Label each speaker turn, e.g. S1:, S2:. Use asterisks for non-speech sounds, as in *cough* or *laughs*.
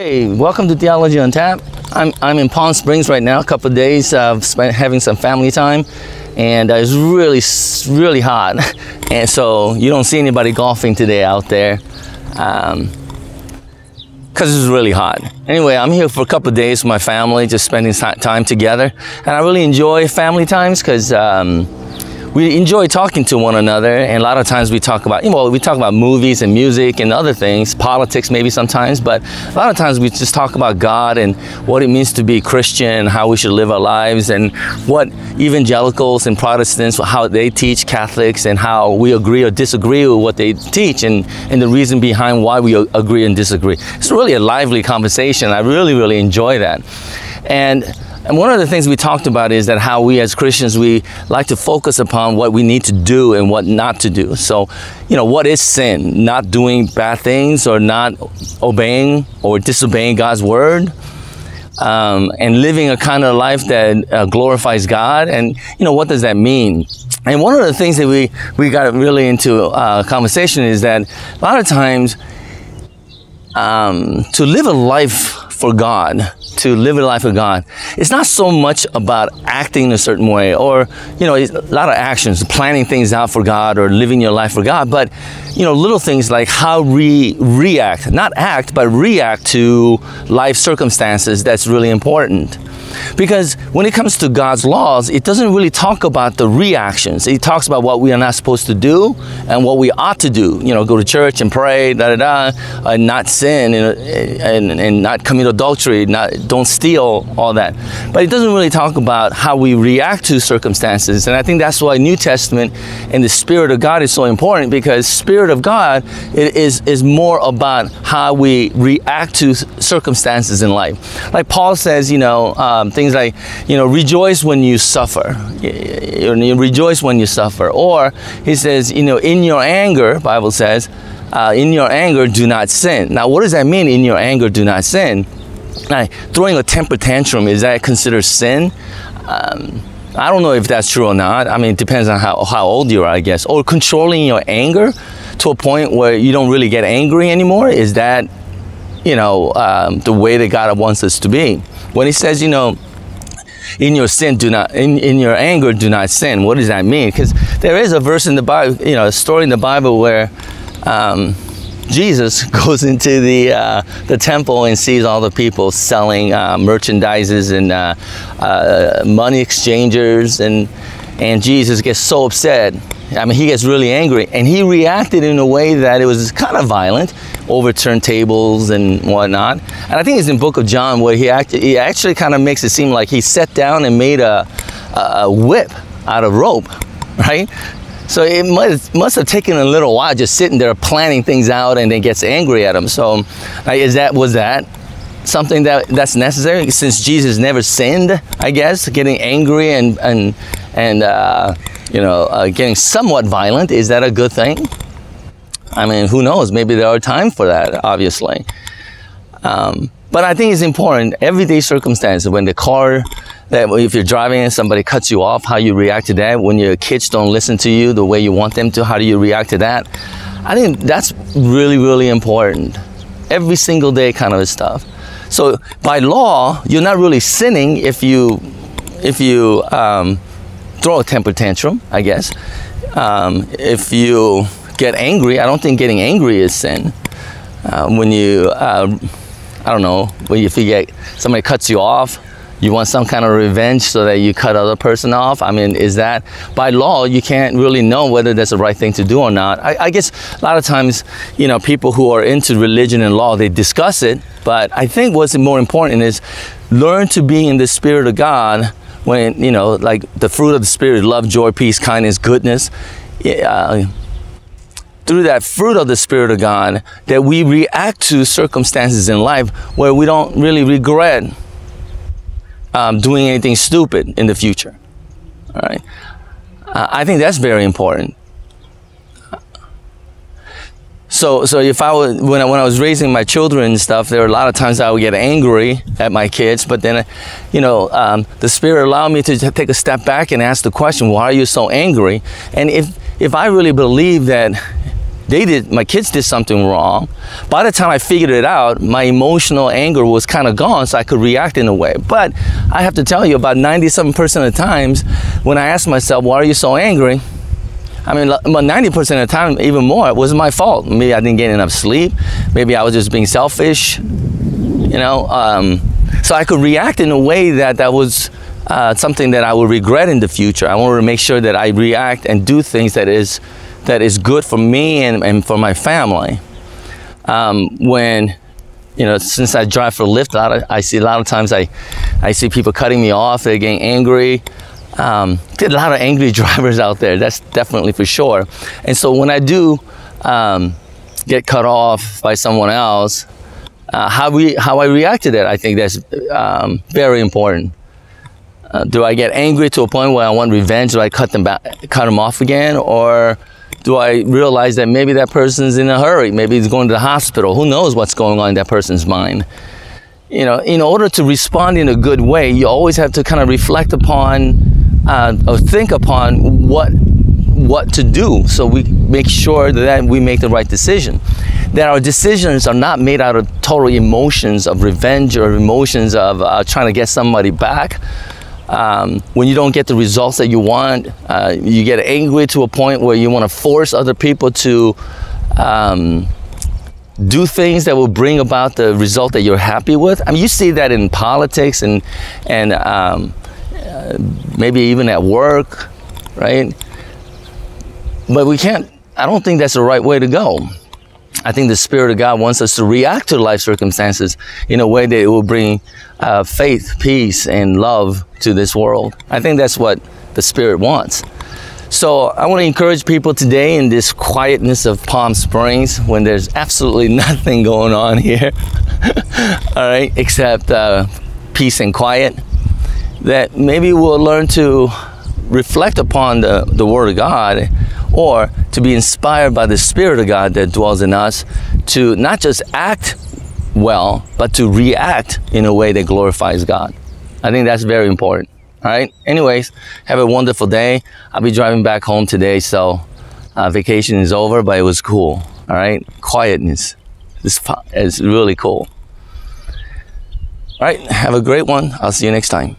S1: Hey, welcome to Theology on Tap. I'm, I'm in Palm Springs right now, a couple of days of spent having some family time, and uh, it's really, really hot. *laughs* And so you don't see anybody golfing today out there because it's really hot. Anyway, I'm here for a couple of days with my family, just spending time together. And I really enjoy family times because um, we enjoy talking to one another. And a lot of times we talk about, you know, we talk about movies and music and other things, politics maybe sometimes, but a lot of times we just talk about God and what it means to be Christian, and how we should live our lives, and what evangelicals and Protestants, how they teach Catholics, and how we agree or disagree with what they teach, and, and the reason behind why we agree and disagree. It's really a lively conversation. I really, really enjoy that. And and one of the things we talked about is that how we as Christians we like to focus upon what we need to do and what not to do. So, you know, what is sin? Not doing bad things or not obeying or disobeying God's word. Um, and living a kind of life that uh, glorifies God. And, you know, what does that mean? And one of the things that we, we got really into uh, conversation is that a lot of times um, to live a life for God, to live a life of God, it's not so much about acting in a certain way or, you know, a lot of actions, planning things out for God or living your life for God, but, you know, little things like how we react, not act, but react to life circumstances that's really important. Because when it comes to God's laws, it doesn't really talk about the reactions. It talks about what we are not supposed to do and what we ought to do. You know, go to church and pray, da da da, and not sin and, and, and not commit adultery, not don't steal, all that. But it doesn't really talk about how we react to circumstances. And I think that's why New Testament and the Spirit of God is so important because Spirit of God is is more about how we react to circumstances in life. Like Paul says, you know. Uh, Um, things like, you know, rejoice when you suffer. You, rejoice when you suffer. Or he says, you know, in your anger, Bible says, uh, in your anger, do not sin. Now, what does that mean? In your anger, do not sin. Like throwing a temper tantrum is that considered sin? Um, I don't know if that's true or not. I mean, it depends on how, how old you are, I guess. Or controlling your anger to a point where you don't really get angry anymore. Is that, you know, um, the way that God wants us to be? When he says, you know, in your sin do not in, in your anger do not sin. What does that mean? Because there is a verse in the bible you know a story in the bible where um, jesus *laughs* goes into the uh, the temple and sees all the people selling uh, merchandises and uh, uh money exchangers and and jesus gets so upset I mean, he gets really angry, and he reacted in a way that it was kind of violent, overturned tables and whatnot. And I think it's in Book of John where he actually, he actually kind of makes it seem like he sat down and made a, a whip out of rope, *laughs* right? So it must, must have taken a little while just sitting there planning things out, and then gets angry at him. So, like, is that was that something that that's necessary since Jesus never sinned? I guess getting angry and and and. Uh, you know, uh, getting somewhat violent, is that a good thing? I mean, who knows? Maybe there are times for that, obviously. Um, but I think it's important, everyday circumstances, when the car, that if you're driving and somebody cuts you off, how you react to that. When your kids don't listen to you the way you want them to, how do you react to that? I think that's really, really important. Every single day kind of stuff. So by law, you're not really sinning if you, if you, um, throw a temper tantrum, I guess. Um, if you get angry, I don't think getting angry is sin. Uh, when you, uh, I don't know, when you, if you get somebody cuts you off, you want some kind of revenge so that you cut other person off. I mean, is that by law you can't really know whether that's the right thing to do or not. I, I guess a lot of times, you know, people who are into religion and law they discuss it, but I think what's more important is learn to be in the spirit of God when you know like the fruit of the spirit love joy peace kindness goodness uh, through that fruit of the spirit of god that we react to circumstances in life where we don't really regret um, doing anything stupid in the future. All right? Uh, i think that's very important so, so if I was when I, when I was raising my children and stuff, there were a lot of times I would get angry at my kids. But then, you know, um, the Spirit allowed me to take a step back and ask the question, "Why are you so angry?" And if if I really believe that they did, my kids did something wrong. By the time I figured it out, my emotional anger was kind of gone, so I could react in a way. But I have to tell you, about 97% of the times, when I ask myself, why are you so angry? I mean, about 90% of the time, even more, it was my fault. Maybe I didn't get enough sleep. Maybe I was just being selfish, you know. Um, so I could react in a way that that was uh, something that I would regret in the future. I wanted to make sure that I react and do things that is that is good for me and, and for my family. Um, when you know, since I drive for Lyft, a lot of, I see a lot of times I, I see people cutting me off. They're getting angry. Um, a lot of angry *laughs* drivers out there. That's definitely for sure. And so when I do um, get cut off by someone else, uh, how we how I react to that, I think that's um, very important. Uh, do I get angry to a point where I want revenge? Do I cut them back, cut them off again, or do I realize that maybe that person's in a hurry? Maybe he's going to the hospital. Who knows what's going on in that person's mind? You know, in order to respond in a good way, you always have to kind of reflect upon uh, think upon what what to do. So we make sure that we make the right decision. That our decisions are not made out of total emotions of revenge or emotions of uh, trying to get somebody back. Um, when you don't get the results that you want uh, you get angry to a point where you want to force other people to um, do things that will bring about the result that you're happy with. I mean you see that in politics and and um, maybe even at work, right? But we can't, I don't think that's the right way to go. I think the Spirit of God wants us to react to life circumstances in a way that it will bring uh, faith, peace, and love to this world. I think that's what the Spirit wants. So I want to encourage people today in this quietness of Palm Springs when there's absolutely *laughs* nothing going on here, *laughs* all right, except uh, peace and quiet that maybe we'll learn to reflect upon the, the Word of God or to be inspired by the Spirit of God that dwells in us to not just act well, but to react in a way that glorifies God. I think that's very important. All right. Anyways, have a wonderful day. I'll be driving back home today, so uh, vacation is over, but it was cool. All right. Quietness is really cool. All right. Have a great one. I'll see you next time.